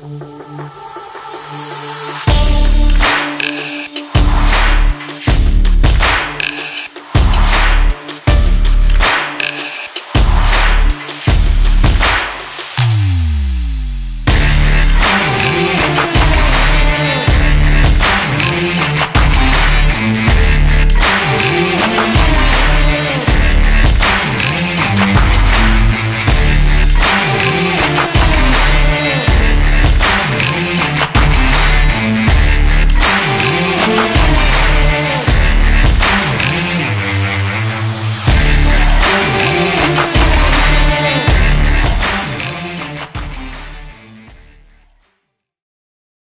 Música